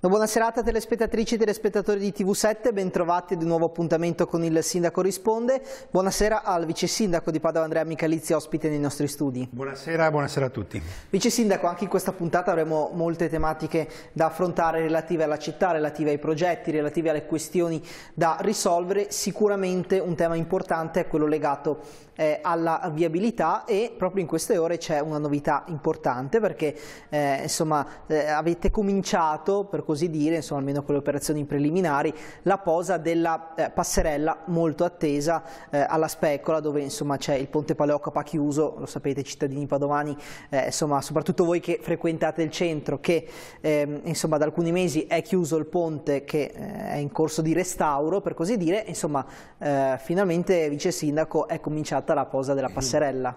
Buona serata telespettatrici e telespettatori di TV7, bentrovati ad un nuovo appuntamento con il Sindaco Risponde. Buonasera al Vice Sindaco di Padova Andrea Michalizzi, ospite nei nostri studi. Buonasera, buonasera a tutti. Vice Sindaco, anche in questa puntata avremo molte tematiche da affrontare relative alla città, relative ai progetti, relative alle questioni da risolvere. Sicuramente un tema importante è quello legato eh, alla viabilità e proprio in queste ore c'è una novità importante perché eh, insomma, eh, avete cominciato per così dire, insomma almeno con le operazioni preliminari, la posa della eh, passerella molto attesa eh, alla Specola dove c'è il ponte Paleocapa chiuso, lo sapete cittadini padovani, eh, insomma soprattutto voi che frequentate il centro, che ehm, insomma da alcuni mesi è chiuso il ponte che è in corso di restauro per così dire, insomma finalmente vice sindaco è cominciata la posa della passerella.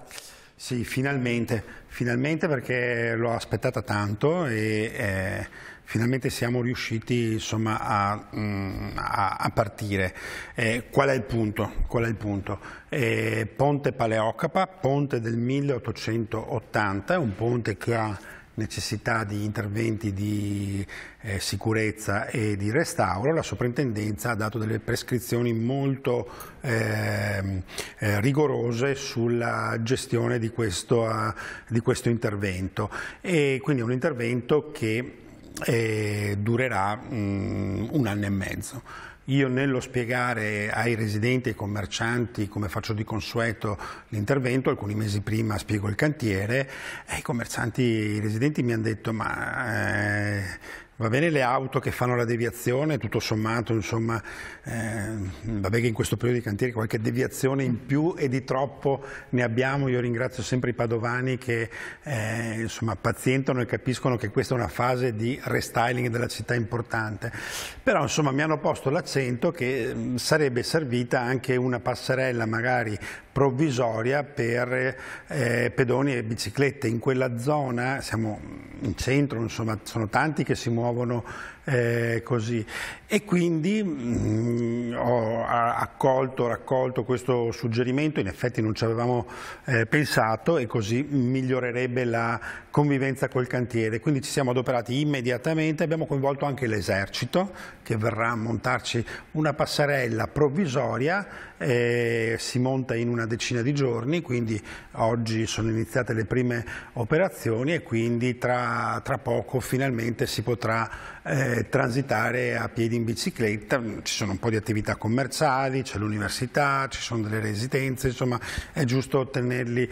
Sì, finalmente, finalmente perché l'ho aspettata tanto e eh, finalmente siamo riusciti insomma, a, mm, a, a, partire. Eh, qual è il punto? È il punto? Eh, ponte Paleocapa, ponte del 1880, è un ponte che ha necessità di interventi di eh, sicurezza e di restauro, la soprintendenza ha dato delle prescrizioni molto eh, eh, rigorose sulla gestione di questo, uh, di questo, intervento e quindi è un intervento che eh, durerà um, un anno e mezzo. Io nello spiegare ai residenti e ai commercianti come faccio di consueto l'intervento, alcuni mesi prima spiego il cantiere, e i commercianti, i residenti mi hanno detto ma eh, Va bene le auto che fanno la deviazione, tutto sommato, insomma, eh, vabbè che in questo periodo di cantieri qualche deviazione in più e di troppo ne abbiamo, io ringrazio sempre i padovani che eh, insomma, pazientano e capiscono che questa è una fase di restyling della città importante, però insomma mi hanno posto l'accento che mh, sarebbe servita anche una passerella magari provvisoria per eh, pedoni e biciclette. In quella zona, siamo in centro, insomma, sono tanti che si muovono eh, così. E quindi mh, mm, ho accolto, raccolto questo suggerimento, in effetti non ci avevamo eh, pensato e così migliorerebbe la convivenza col cantiere. Quindi ci siamo adoperati immediatamente, abbiamo coinvolto anche l'esercito che verrà a montarci una passerella provvisoria, eh, si monta in una decina di giorni, quindi oggi sono iniziate le prime operazioni e quindi tra, tra poco finalmente si potrà eh, transitare a piedi in bicicletta, ci sono un po' di attività commerciali, c'è l'università, ci sono delle residenze, insomma è giusto tenerli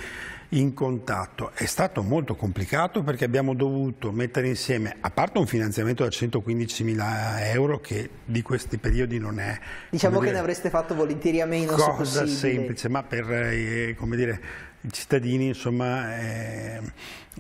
in contatto. È stato molto complicato perché abbiamo dovuto mettere insieme, a parte un finanziamento da 115 mila euro che di questi periodi non è... Diciamo che dire, ne avreste fatto volentieri a meno Cosa semplice, ma per, eh, come dire, i cittadini, insomma, eh,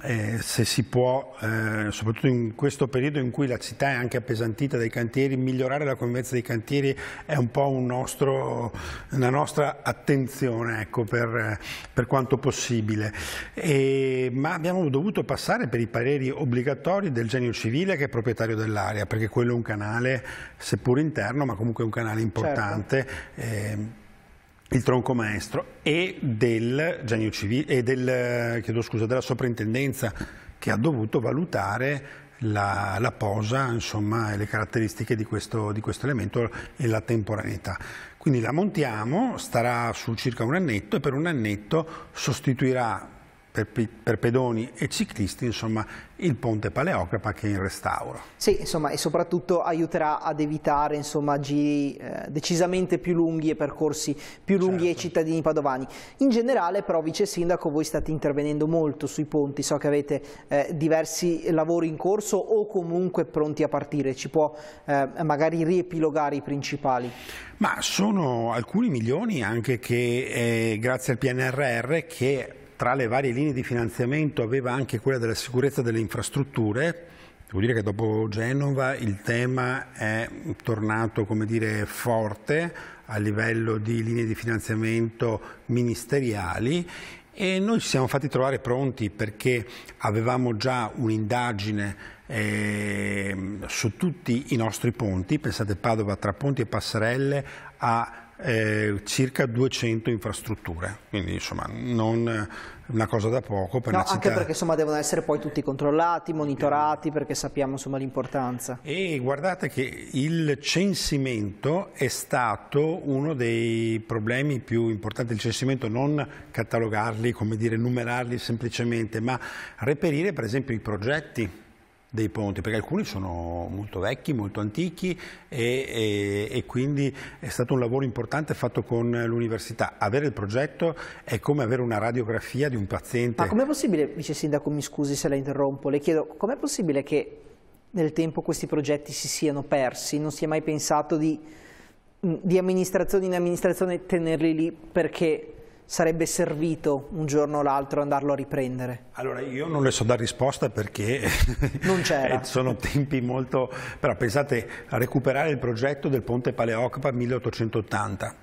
eh, se si può, eh, soprattutto in questo periodo in cui la città è anche appesantita dai cantieri, migliorare la convivenza dei cantieri è un po' un nostro, una nostra attenzione ecco, per, per, quanto possibile. E, ma abbiamo dovuto passare per i pareri obbligatori del genio civile che è proprietario dell'area, perché quello è un canale, seppur interno, ma comunque un canale importante. Certo. Eh, il tronco maestro e, del civile, e del, scusa, della soprintendenza che ha dovuto valutare la, la posa insomma, e le caratteristiche di questo, di questo elemento e la temporaneità. Quindi la montiamo, starà su circa un annetto e per un annetto sostituirà per, per, pedoni e ciclisti, insomma, il ponte Paleocrapa che è in restauro. Sì, insomma, e soprattutto aiuterà ad evitare insomma, giri eh, decisamente più lunghi e percorsi più lunghi certo. ai cittadini padovani. In generale, però, Vice Sindaco, voi state intervenendo molto sui ponti, so che avete eh, diversi lavori in corso o comunque pronti a partire, ci può eh, magari riepilogare i principali? Ma sono alcuni milioni anche che eh, grazie al PNRR che tra le varie linee di finanziamento aveva anche quella della sicurezza delle infrastrutture. Devo dire che dopo Genova il tema è tornato dire, forte a livello di linee di finanziamento ministeriali e noi ci siamo fatti trovare pronti perché avevamo già un'indagine eh, su tutti i nostri ponti, pensate Padova tra ponti e passerelle ha eh, circa 200 infrastrutture, quindi insomma non una cosa da poco. Per no, anche città... perché insomma, devono essere poi tutti controllati, monitorati, perché sappiamo l'importanza. E guardate che il censimento è stato uno dei problemi più importanti, il censimento non catalogarli, come dire, numerarli semplicemente, ma reperire per esempio i progetti dei ponti, perché alcuni sono molto vecchi, molto antichi e, e, e, quindi è stato un lavoro importante fatto con l'università. Avere il progetto è come avere una radiografia di un paziente. Ma com'è possibile, vice sindaco, mi scusi se la interrompo, le chiedo, com'è possibile che nel tempo questi progetti si siano persi, non si è mai pensato di, di amministrazione in amministrazione tenerli lì perché sarebbe servito un giorno o l'altro andarlo a riprendere? Allora io non le so dare risposta perché non c'era. sono tempi molto... però pensate a recuperare il progetto del ponte Paleocapa 1880.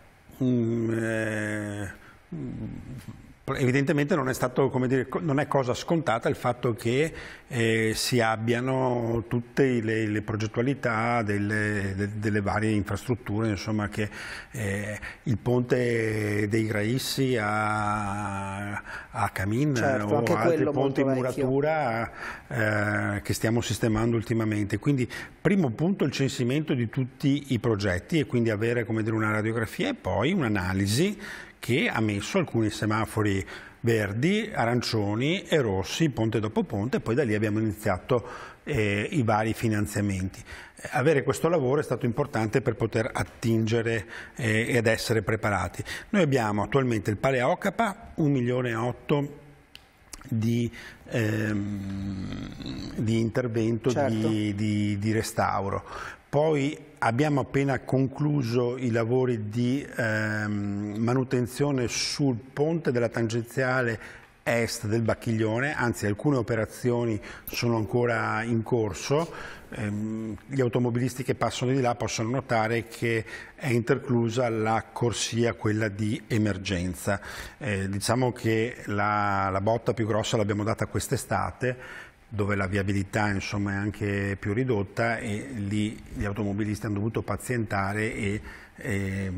Mm, eh, Evidentemente non è, stato, dire, non è, cosa scontata il fatto che eh, si abbiano tutte le, le progettualità delle, de, delle, varie infrastrutture, insomma che eh, il ponte dei Graissi a, a Camin certo, o altri ponti in muratura eh, che stiamo sistemando ultimamente. Quindi primo punto il censimento di tutti i progetti e quindi avere dire, una radiografia e poi un'analisi che ha messo alcuni semafori verdi, arancioni e rossi, ponte dopo ponte, e poi da lì abbiamo iniziato eh, i vari finanziamenti. Avere questo lavoro è stato importante per poter attingere eh, ed essere preparati. Noi abbiamo attualmente il Paleocapa, 1 milione e 8 di, ehm, di intervento certo. di, di, di, restauro. Poi abbiamo appena concluso i lavori di ehm, manutenzione sul ponte della tangenziale est del Bacchiglione, anzi alcune operazioni sono ancora in corso, ehm, gli automobilisti che passano di là possono notare che è interclusa la corsia, quella di emergenza. Eh, diciamo che la, la botta più grossa l'abbiamo data quest'estate, dove la viabilità insomma, è anche più ridotta e lì gli automobilisti hanno dovuto pazientare e, e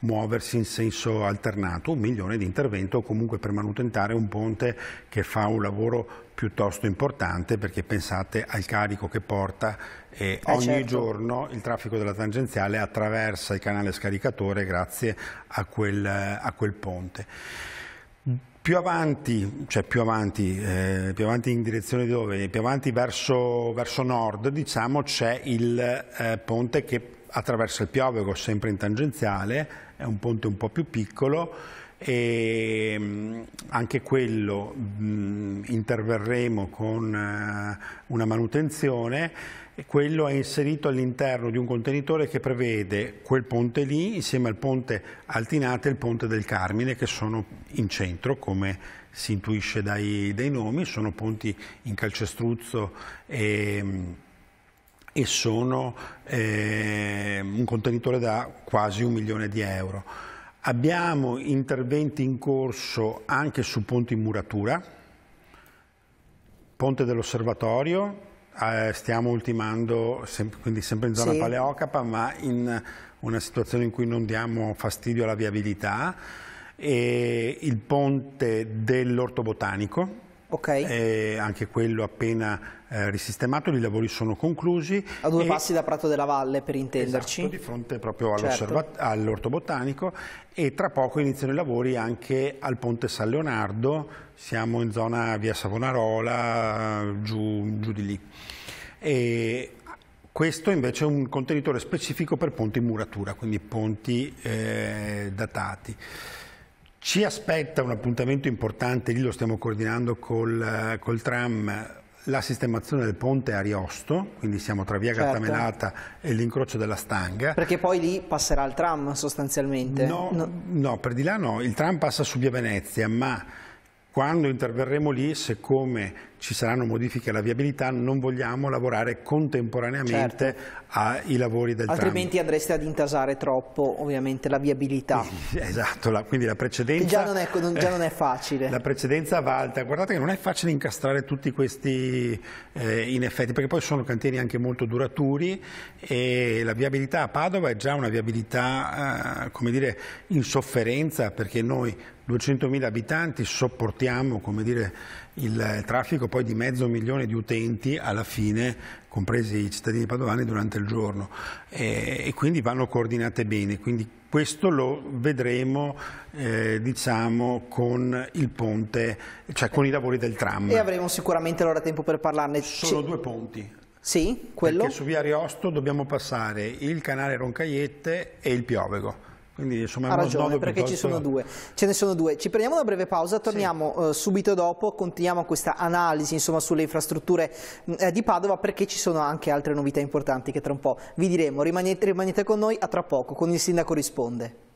muoversi in senso alternato, un milione di intervento comunque per manutentare un ponte che fa un lavoro piuttosto importante perché pensate al carico che porta e eh ogni certo. giorno il traffico della tangenziale attraversa il canale scaricatore grazie a quel, a quel ponte. Più avanti, cioè più avanti, eh, più avanti in direzione di dove? Più avanti verso, verso nord, diciamo, c'è il eh, ponte che attraversa il Piovego, sempre in tangenziale, è un ponte un po' più piccolo e mm, anche quello mh, interverremo con uh, una manutenzione quello è inserito all'interno di un contenitore che prevede quel ponte lì insieme al ponte Altinate e il ponte del Carmine che sono in centro come si intuisce dai, dai nomi, sono ponti in calcestruzzo e e sono eh, un contenitore da quasi un milione di euro. Abbiamo interventi in corso anche su ponti in muratura, ponte dell'osservatorio, eh, stiamo ultimando, sem quindi sempre in zona sì. Paleocapa, ma in una situazione in cui non diamo fastidio alla viabilità, e il ponte dell'ortobotanico, Okay. Anche quello appena eh, risistemato, i lavori sono conclusi. A due e... passi da Prato della Valle per intenderci. Esatto, di fronte proprio certo. all'orto botanico e tra poco iniziano i lavori anche al Ponte San Leonardo, siamo in zona via Savonarola, giù, giù di lì. E questo invece è un contenitore specifico per ponti in muratura, quindi ponti eh, datati. Ci aspetta un appuntamento importante, lì lo stiamo coordinando col, col tram, la sistemazione del ponte Ariosto, quindi siamo tra via certo. Gattamelata e l'incrocio della Stanga. Perché poi lì passerà il tram sostanzialmente? No, no. no, per di là no, il tram passa su via Venezia, ma quando interverremo lì, siccome ci saranno modifiche alla viabilità, non vogliamo lavorare contemporaneamente certo. ai lavori del Altrimenti tram. andreste ad intasare troppo ovviamente la viabilità. Esatto, la, quindi la precedenza... Già non, è, già non, è, facile. La precedenza va alta, guardate che non è facile incastrare tutti questi eh, in effetti, perché poi sono cantieri anche molto duraturi e la viabilità a Padova è già una viabilità, eh, come dire, in sofferenza perché noi 200.000 abitanti sopportiamo come dire, il traffico poi di mezzo milione di utenti alla fine, compresi i cittadini padovani durante il giorno e, e quindi vanno coordinate bene. Quindi questo lo vedremo eh, diciamo, con il ponte, cioè con i lavori del tram. E avremo sicuramente allora tempo per parlarne. Sono due ponti. Sì, quello? Perché su via Riosto dobbiamo passare il canale Roncaiette e il Piovego. Quindi, insomma, ha ragione perché piuttosto... ci sono due. Ce ne sono due. Ci prendiamo una breve pausa, torniamo sì. uh, subito dopo, continuiamo questa analisi insomma, sulle infrastrutture uh, di Padova perché ci sono anche altre novità importanti che tra un po' vi diremo. Rimanete, rimanete con noi, a tra poco, con il sindaco risponde.